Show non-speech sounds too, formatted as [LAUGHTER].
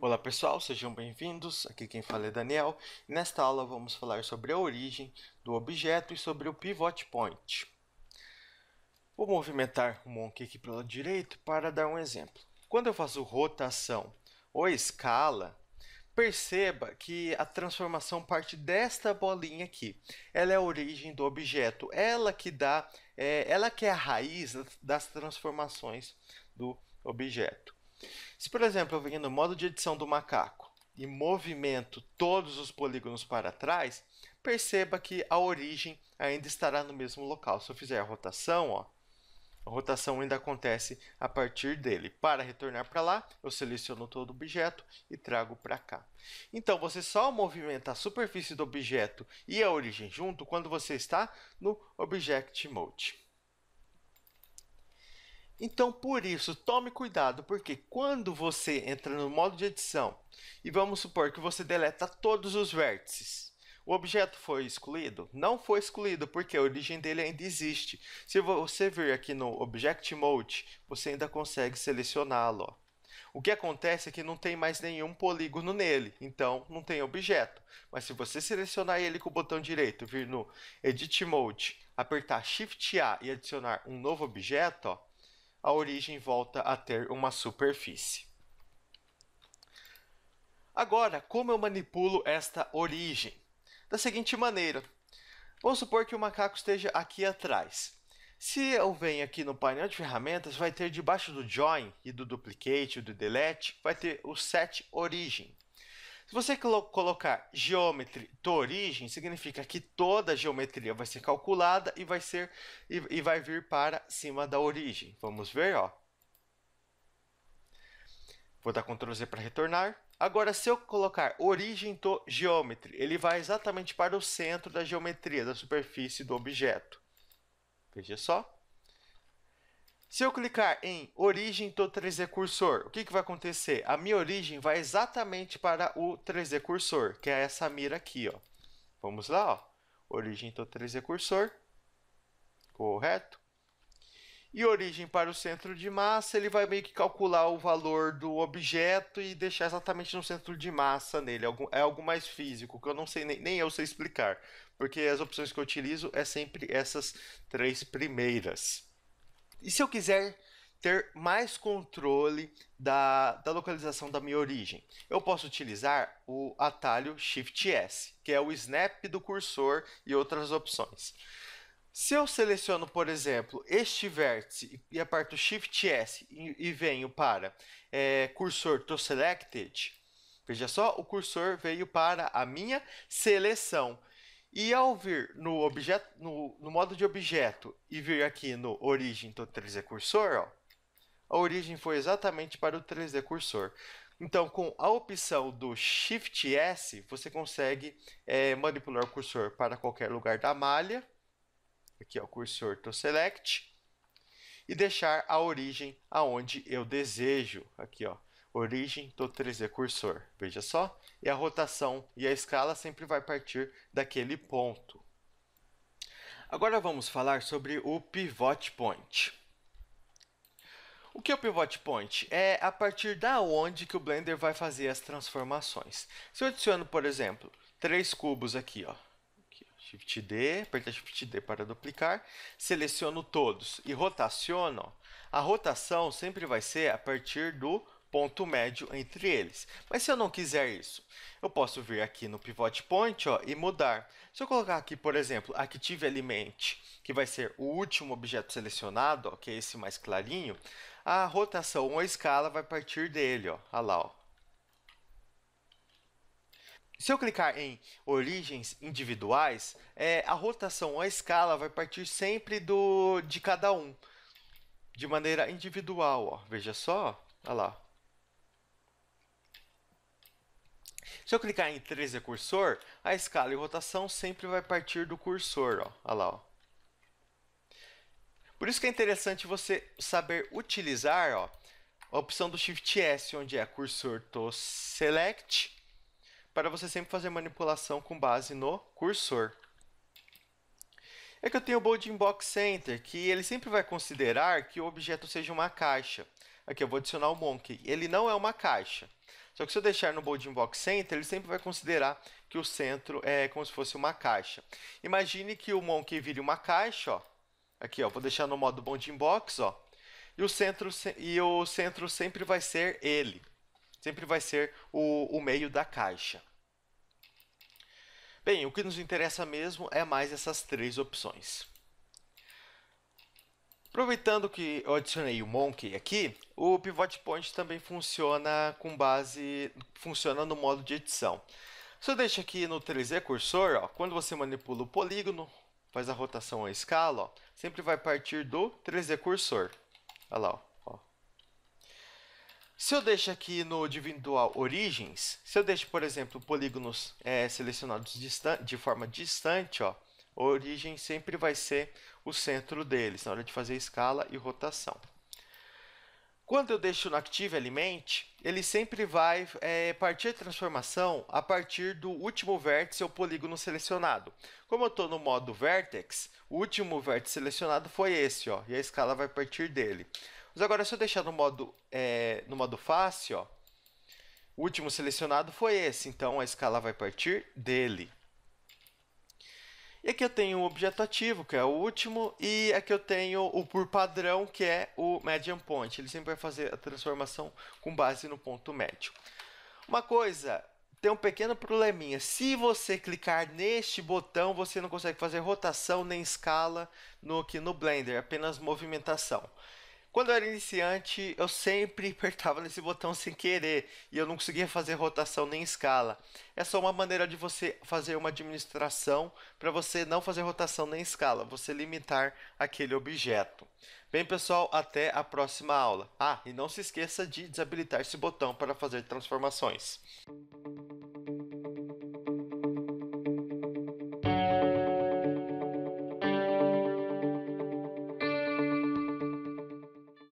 Olá pessoal, sejam bem-vindos. Aqui quem fala é Daniel. Nesta aula vamos falar sobre a origem do objeto e sobre o pivot point. Vou movimentar o monkey aqui para o lado direito para dar um exemplo. Quando eu faço rotação ou escala, perceba que a transformação parte desta bolinha aqui. Ela é a origem do objeto, ela que dá, é, ela que é a raiz das transformações do objeto. Se, por exemplo, eu venho no modo de edição do macaco e movimento todos os polígonos para trás, perceba que a origem ainda estará no mesmo local. Se eu fizer a rotação, ó, a rotação ainda acontece a partir dele. Para retornar para lá, eu seleciono todo o objeto e trago para cá. Então, você só movimenta a superfície do objeto e a origem junto quando você está no Object Mode. Então, por isso, tome cuidado, porque quando você entra no modo de edição e vamos supor que você deleta todos os vértices, o objeto foi excluído? Não foi excluído, porque a origem dele ainda existe. Se você vir aqui no Object Mode, você ainda consegue selecioná-lo. O que acontece é que não tem mais nenhum polígono nele, então não tem objeto. Mas se você selecionar ele com o botão direito, vir no Edit Mode, apertar Shift A e adicionar um novo objeto, ó, a origem volta a ter uma superfície. Agora, como eu manipulo esta origem? Da seguinte maneira. Vamos supor que o macaco esteja aqui atrás. Se eu venho aqui no painel de ferramentas, vai ter debaixo do join e do duplicate e do delete, vai ter o set origin. Se você colocar geometry to origem, significa que toda a geometria vai ser calculada e vai, ser, e, e vai vir para cima da origem. Vamos ver, ó. Vou dar Ctrl Z para retornar. Agora, se eu colocar origem to geometry, ele vai exatamente para o centro da geometria, da superfície do objeto. Veja só. Se eu clicar em origem do 3D cursor, o que, que vai acontecer? A minha origem vai exatamente para o 3D cursor, que é essa mira aqui. Ó. Vamos lá, ó. origem do 3D cursor, correto? E origem para o centro de massa, ele vai meio que calcular o valor do objeto e deixar exatamente no centro de massa nele. É algo mais físico, que eu não sei, nem, eu sei explicar. Porque as opções que eu utilizo é sempre essas três primeiras. E se eu quiser ter mais controle da, da localização da minha origem? Eu posso utilizar o atalho Shift S, que é o snap do cursor e outras opções. Se eu seleciono, por exemplo, este vértice e aperto Shift S e, e venho para é, cursor to selected, veja só, o cursor veio para a minha seleção. E ao vir no, objeto, no, no modo de objeto e vir aqui no origem do 3D cursor, ó, a origem foi exatamente para o 3D cursor. Então, com a opção do Shift S, você consegue é, manipular o cursor para qualquer lugar da malha. Aqui, ó, cursor to select. E deixar a origem aonde eu desejo. Aqui, ó, origem do 3D cursor. Veja só, e a rotação e a escala sempre vai partir daquele ponto. Agora vamos falar sobre o pivot point. O que é o pivot point? É a partir da onde que o Blender vai fazer as transformações. Se eu adiciono, por exemplo, três cubos aqui, ó, Shift D, aperta Shift D para duplicar, seleciono todos e rotaciono, a rotação sempre vai ser a partir do ponto médio entre eles. Mas se eu não quiser isso, eu posso vir aqui no Pivot Point ó, e mudar. Se eu colocar aqui, por exemplo, Active Element, que vai ser o último objeto selecionado, ó, que é esse mais clarinho, a rotação ou a escala vai partir dele. Ó. Lá, ó. Se eu clicar em origens individuais, é, a rotação ou a escala vai partir sempre do, de cada um, de maneira individual. Ó. Veja só, olha lá. Se eu clicar em 3D cursor, a escala e rotação sempre vai partir do cursor. Ó. Olha lá. Ó. Por isso que é interessante você saber utilizar ó, a opção do Shift S, onde é cursor to select, para você sempre fazer manipulação com base no cursor. É que eu tenho o Bounding Box Center, que ele sempre vai considerar que o objeto seja uma caixa. Aqui eu vou adicionar o Monkey. Ele não é uma caixa. Só que se eu deixar no Bounding Box Center, ele sempre vai considerar que o centro é como se fosse uma caixa. Imagine que o Monkey vire uma caixa, ó. Aqui, ó, vou deixar no modo Bounding Box, ó. E o centro, e o centro sempre vai ser ele. Sempre vai ser o, o meio da caixa. Bem, o que nos interessa mesmo é mais essas três opções. Aproveitando que eu adicionei o Monkey aqui, o Pivot Point também funciona com base, funciona no modo de edição. Se eu deixo aqui no 3D cursor, ó, quando você manipula o polígono, faz a rotação à escala, ó, sempre vai partir do 3D cursor. Olha lá, ó. Se eu deixo aqui no individual origens, se eu deixo, por exemplo, polígonos é, selecionados de forma distante, ó, a origem sempre vai ser o centro deles na hora de fazer escala e rotação. Quando eu deixo no Active Element, ele sempre vai é, partir a transformação a partir do último vértice ou polígono selecionado. Como eu estou no modo Vertex, o último vértice selecionado foi esse, ó, e a escala vai partir dele. Mas agora, se eu deixar no modo, é, no modo Face, ó, o último selecionado foi esse, então a escala vai partir dele. E aqui eu tenho o objeto ativo, que é o último, e aqui eu tenho o por padrão, que é o median point. Ele sempre vai fazer a transformação com base no ponto médio. Uma coisa, tem um pequeno probleminha. Se você clicar neste botão, você não consegue fazer rotação nem escala no, aqui no Blender, apenas movimentação. Quando eu era iniciante, eu sempre [LAUGHS] apertava nesse botão sem querer e eu não conseguia fazer rotação nem escala. É só uma maneira de você fazer uma administração para você não fazer rotação nem escala, você limitar aquele objeto. Bem, pessoal, até a próxima aula. Ah, e não se esqueça de desabilitar esse botão para fazer transformações.